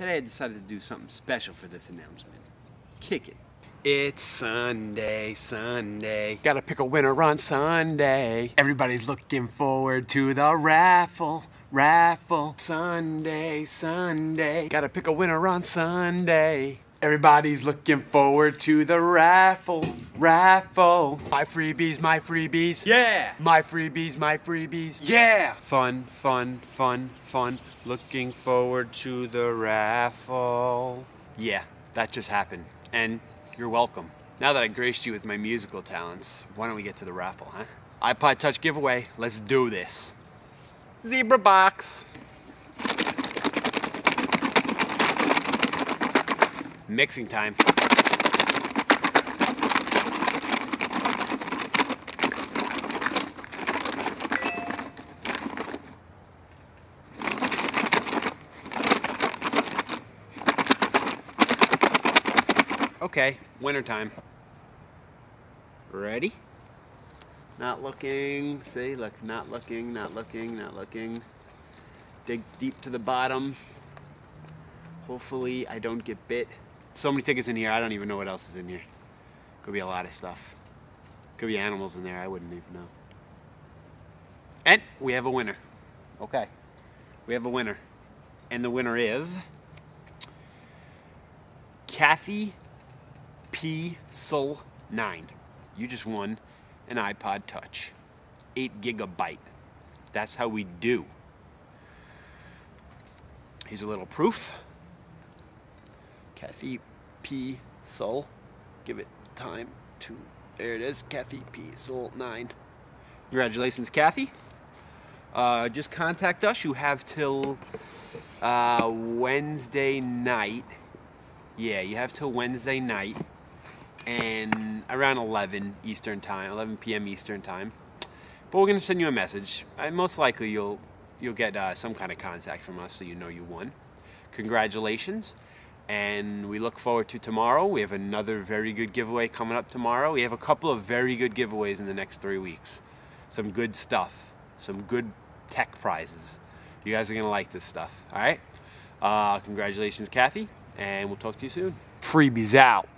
Today I decided to do something special for this announcement. Kick it. It's Sunday, Sunday. Gotta pick a winner on Sunday. Everybody's looking forward to the raffle, raffle. Sunday, Sunday. Gotta pick a winner on Sunday. Everybody's looking forward to the raffle, raffle. My freebies, my freebies. Yeah! My freebies, my freebies. Yeah! Fun, fun, fun, fun. Looking forward to the raffle. Yeah, that just happened. And you're welcome. Now that I graced you with my musical talents, why don't we get to the raffle, huh? iPod Touch giveaway. Let's do this. Zebra box. Mixing time. Okay, winter time. Ready? Not looking, see, look, not looking, not looking, not looking. Dig deep to the bottom. Hopefully I don't get bit. So many tickets in here, I don't even know what else is in here. Could be a lot of stuff. Could be animals in there, I wouldn't even know. And we have a winner. Okay. We have a winner. And the winner is Kathy P Soul 9. You just won an iPod Touch. 8 gigabyte. That's how we do. Here's a little proof. Kathy P Soul. Give it time to. There it is. Kathy P Soul 9. Congratulations, Kathy. Uh, just contact us. You have till uh, Wednesday night. Yeah, you have till Wednesday night and around 11 Eastern time, 11 p.m. Eastern time. But we're gonna send you a message. And most likely you'll you'll get uh, some kind of contact from us so you know you won. Congratulations. And we look forward to tomorrow. We have another very good giveaway coming up tomorrow. We have a couple of very good giveaways in the next three weeks. Some good stuff. Some good tech prizes. You guys are gonna like this stuff. All right. Uh, congratulations, Kathy, and we'll talk to you soon. Freebies out.